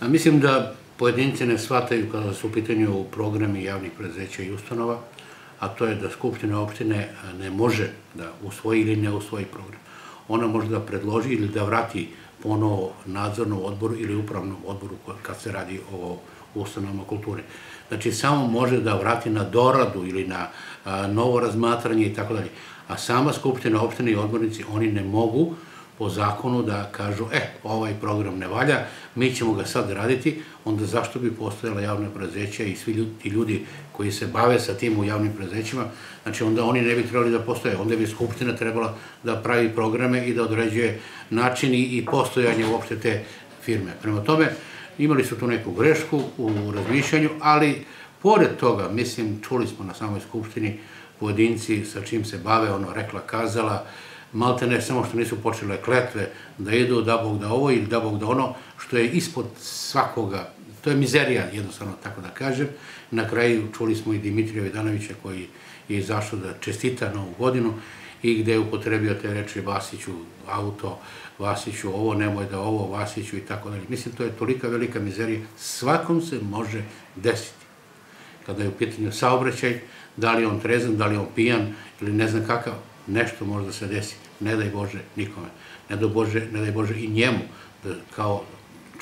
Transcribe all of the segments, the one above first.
A mislim da pojedinci ne shvataju kada su u pitanju programi javnih prezeća i ustanova, a to je da Skupština opštine ne može da usvoji ili ne usvoji program. Ona može da predloži ili da vrati ponovo nadzornom odboru ili upravnom odboru kad se radi o ustanovama kulture. Znači, samo može da vrati na doradu ili na novo razmatranje i tako dalje. A sama Skupština opštine i odbornici, oni ne mogu po zakonu da kažu, e, ovaj program ne valja, mi ćemo ga sad raditi, onda zašto bi postojala javna prezeća i svi ljudi, ljudi koji se bave sa tim u javnim prezećima, znači onda oni ne bi trebali da postoje, onda bi Skupština trebala da pravi programe i da određuje načini i postojanje uopšte te firme. Prema tome, imali su tu neku grešku u razmišljanju, ali pored toga, mislim, čuli smo na samoj Skupštini, pojedinci sa čim se bave, ono, rekla, kazala, malte ne samo što nisu počele kletve da idu, da Bog da ovo ili da Bog da ono, što je ispod svakoga, to je mizerija, jednostavno tako da kažem. Na kraju čuli smo i Dimitrija Vidanovića koji je izašao da čestita novu godinu i gde je upotrebio te reči Vasiću auto, Vasiću ovo, nemoj da ovo, Vasiću i tako dalje. Mislim, to je tolika velika mizerija. Svakom se može desiti. Kada je u pitanju saobraćaj, da li je on trezan, da li je on pijan ili ne znam kakav, nešto može da se desi. Ne daj Bože nikome. Ne daj Bože, ne daj Bože i njemu, da, kao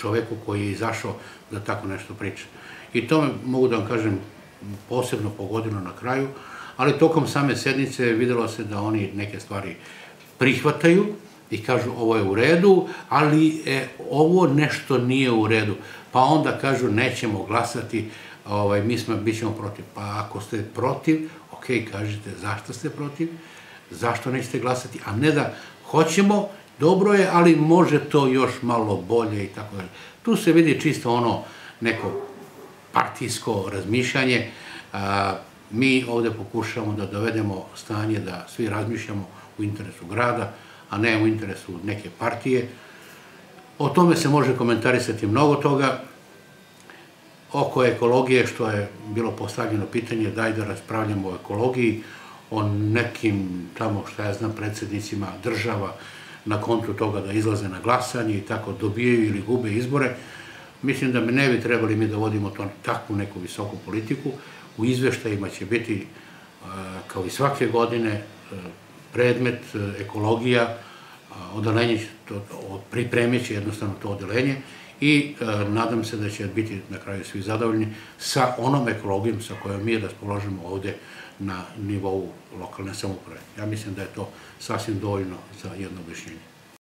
čoveku koji je izašao da tako nešto priča. I to mogu da vam kažem, posebno pogodilo na kraju, ali tokom same sednice videlo se da oni neke stvari prihvataju i kažu ovo je u redu, ali e, ovo nešto nije u redu. Pa onda kažu nećemo glasati, ovaj, mi smo, bit ćemo protiv. Pa ako ste protiv, ok, kažete zašto ste protiv, zašto nećete glasati, a ne da hoćemo, dobro je, ali može to još malo bolje i tako dalje. Tu se vidi čisto ono neko partijsko razmišljanje. Mi ovde pokušamo da dovedemo stanje da svi razmišljamo u interesu grada, a ne u interesu neke partije. O tome se može komentarisati mnogo toga. Oko ekologije, što je bilo postavljeno pitanje, daj da raspravljamo o ekologiji, o nekim tamo, šta ja znam, predsednicima država na kontu toga da izlaze na glasanje i tako dobijaju ili gube izbore. Mislim da ne bi trebali mi da vodimo to takvu neku visoku politiku. U izveštajima će biti, kao i svake godine, predmet, ekologija, odelenje pripremit će jednostavno to odelenje i nadam se da će biti na kraju svi zadovoljni sa onom ekologijom sa kojom mi raspoložimo ovde na nivou lokalne samouprave. Ja mislim da je to sasvim dovoljno za jedno objašnjenje.